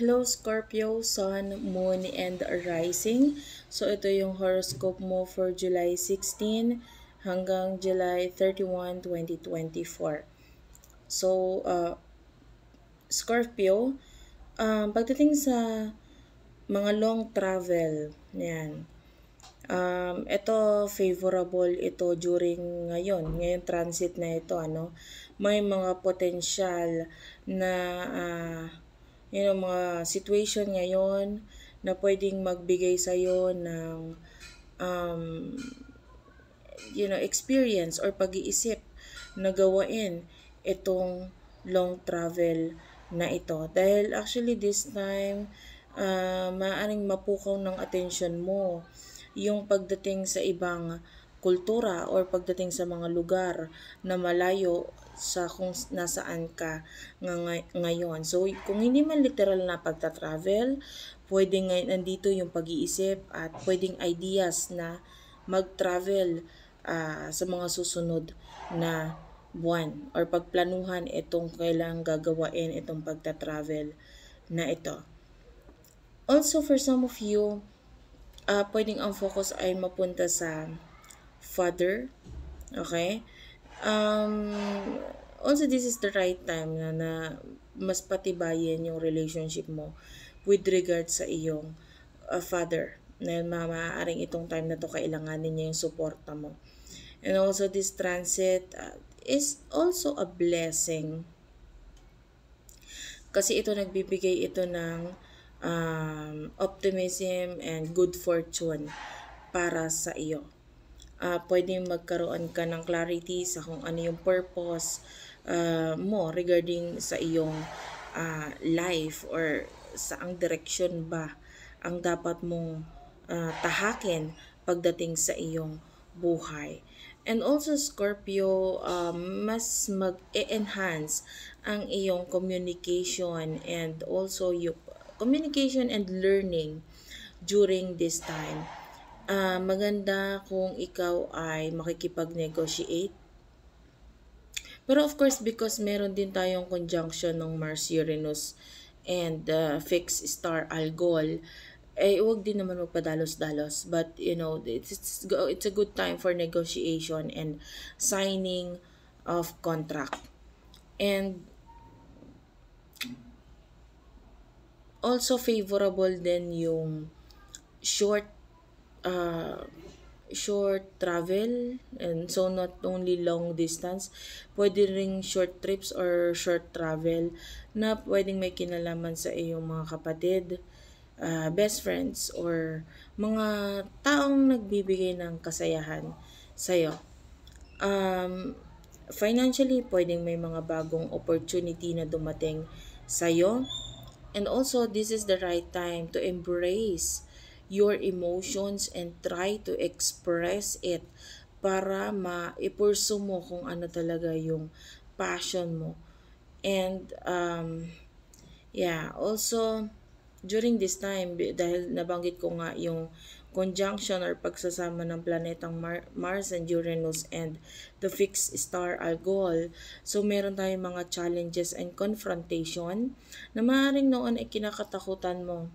Hello Scorpio, Sun, Moon, and Rising. So ito yung horoscope mo for July 16 hanggang July 31, 2024. So, uh, Scorpio, um, pagdating sa mga long travel, yan. Um, ito favorable ito during ngayon, ngayon transit na ito ano. May mga potential na uh, you know, mga situation ngayon na pwedeng magbigay sa iyo ng um, you know, experience or pag-iisip na gawain itong long travel na ito. Dahil actually this time, uh, maaaring mapukaw ng attention mo yung pagdating sa ibang kultura or pagdating sa mga lugar na malayo sa kung nasaan ka ng ngayon. So, kung hindi man literal na pagta-travel, pwedeng nandito yung pag-iisip at pwedeng ideas na mag-travel uh, sa mga susunod na buwan or pagplanuhan itong kailangang gagawain itong pagta-travel na ito. Also, for some of you, uh, pwedeng ang focus ay mapunta sa father. Okay? Um, also, this is the right time na, na mas patibayin yung relationship mo with regard sa iyong uh, father. Na maaaring itong time na to kailanganin niya yung suporta mo. And also, this transit uh, is also a blessing. Kasi ito nagbibigay ito ng um, optimism and good fortune para sa iyo uh, pwedeng magkaroon ka ng clarity sa kung ano yung purpose uh, mo regarding sa iyong uh, life or saang direction ba ang dapat mong uh, tahakin pagdating sa iyong buhay. And also Scorpio, um, mas mag-enhance ang iyong communication and also yung communication and learning during this time uh, maganda kung ikaw ay makikipag-negotiate. Pero of course, because meron din tayong conjunction ng Mars, Uranus, and uh, fixed star Algol, eh, huwag din naman magpadalos-dalos. But, you know, it's, it's, it's a good time for negotiation and signing of contract. And also favorable din yung short uh, short travel and so not only long distance pwede ring short trips or short travel na pwedeng may kinalaman sa iyong mga kapatid uh, best friends or mga taong nagbibigay ng kasayahan sa iyo um, financially pwedeng may mga bagong opportunity na dumating sa iyo and also this is the right time to embrace your emotions and try to express it para ma-ipurso mo kung ano talaga yung passion mo. And um, yeah, also during this time dahil nabanggit ko nga yung conjunction or pagsasama ng planetang Mar Mars and Uranus and the fixed star Algol. So, meron tayong mga challenges and confrontation na maaaring noon ay kinakatakutan mo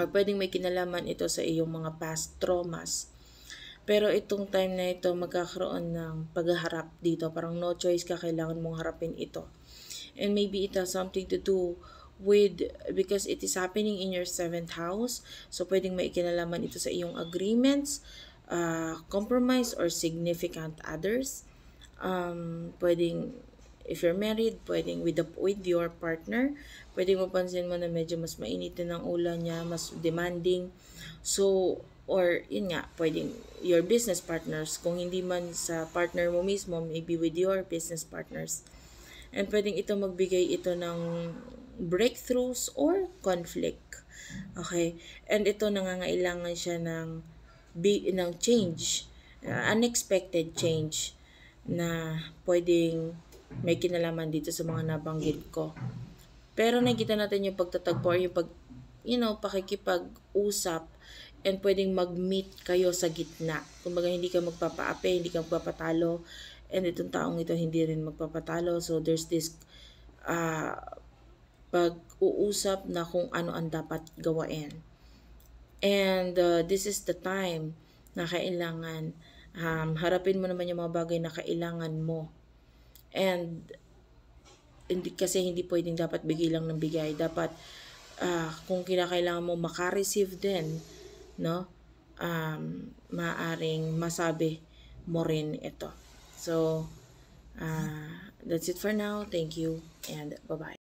or pwedeng may kinalaman ito sa iyong mga past traumas. Pero itong time na ito, magkakaroon ng pagharap dito. Parang no choice ka, kailangan mong harapin ito. And maybe it has something to do with, because it is happening in your seventh house. So, pwedeng may kinalaman ito sa iyong agreements, uh, compromise, or significant others. Um, pwedeng If you're married, pwedeng with, the, with your partner, pwedeng mapansin mo na medyo mas mainit ng ulan niya, mas demanding. So, or yun nga, pwedeng your business partners, kung hindi man sa partner mo mismo, maybe with your business partners. And pwedeng ito magbigay ito ng breakthroughs or conflict. Okay? And ito nangangailangan siya ng, ng change, uh, unexpected change na pwedeng may kinalaman dito sa mga nabanggit ko. Pero nakikita natin yung pagtatagpo or yung pag, you know, pakikipag-usap and pwedeng mag-meet kayo sa gitna. Kumbaga hindi ka magpapaape, hindi ka magpapatalo, and itong taong ito hindi rin magpapatalo. So there's this uh, pag-uusap na kung ano ang dapat gawain. And uh, this is the time na kailangan um, harapin mo naman yung mga bagay na kailangan mo. And hindi kasi hindi pwedeng dapat bigay lang ng bigay. Dapat uh, kung kinakailangan mo maka-receive din, no? Um, maaring masabi mo rin ito. So, uh, that's it for now. Thank you and bye-bye.